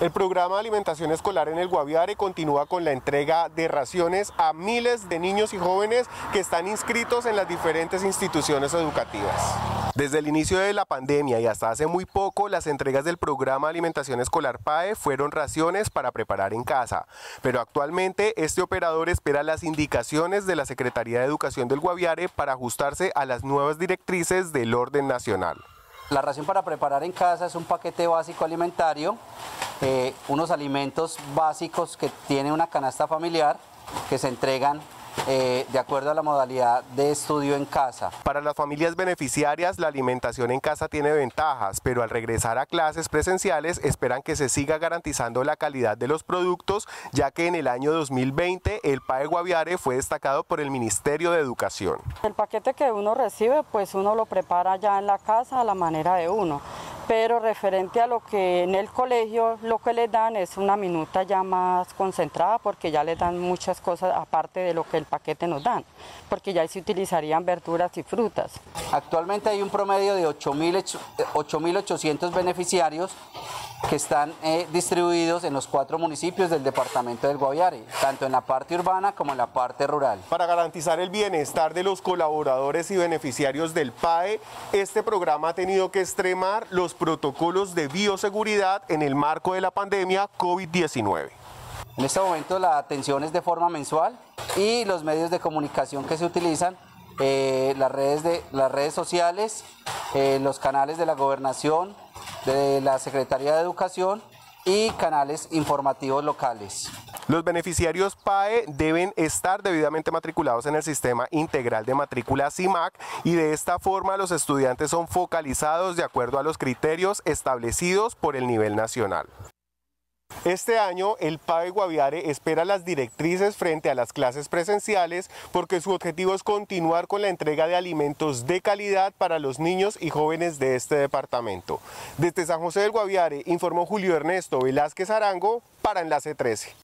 El programa de alimentación escolar en el Guaviare continúa con la entrega de raciones a miles de niños y jóvenes que están inscritos en las diferentes instituciones educativas. Desde el inicio de la pandemia y hasta hace muy poco, las entregas del programa de alimentación escolar PAE fueron raciones para preparar en casa. Pero actualmente este operador espera las indicaciones de la Secretaría de Educación del Guaviare para ajustarse a las nuevas directrices del orden nacional. La ración para preparar en casa es un paquete básico alimentario, eh, unos alimentos básicos que tiene una canasta familiar que se entregan eh, de acuerdo a la modalidad de estudio en casa. Para las familias beneficiarias, la alimentación en casa tiene ventajas, pero al regresar a clases presenciales esperan que se siga garantizando la calidad de los productos, ya que en el año 2020 el PAE Guaviare fue destacado por el Ministerio de Educación. El paquete que uno recibe, pues uno lo prepara ya en la casa a la manera de uno pero referente a lo que en el colegio lo que les dan es una minuta ya más concentrada porque ya les dan muchas cosas aparte de lo que el paquete nos dan, porque ya se utilizarían verduras y frutas. Actualmente hay un promedio de 8.800 beneficiarios que están eh, distribuidos en los cuatro municipios del departamento del Guaviare, tanto en la parte urbana como en la parte rural. Para garantizar el bienestar de los colaboradores y beneficiarios del PAE, este programa ha tenido que extremar los protocolos de bioseguridad en el marco de la pandemia COVID-19. En este momento la atención es de forma mensual y los medios de comunicación que se utilizan, eh, las, redes de, las redes sociales, eh, los canales de la gobernación, de la Secretaría de Educación y canales informativos locales. Los beneficiarios PAE deben estar debidamente matriculados en el sistema integral de matrícula CIMAC y de esta forma los estudiantes son focalizados de acuerdo a los criterios establecidos por el nivel nacional. Este año el PAE Guaviare espera las directrices frente a las clases presenciales porque su objetivo es continuar con la entrega de alimentos de calidad para los niños y jóvenes de este departamento. Desde San José del Guaviare informó Julio Ernesto Velázquez Arango para Enlace 13.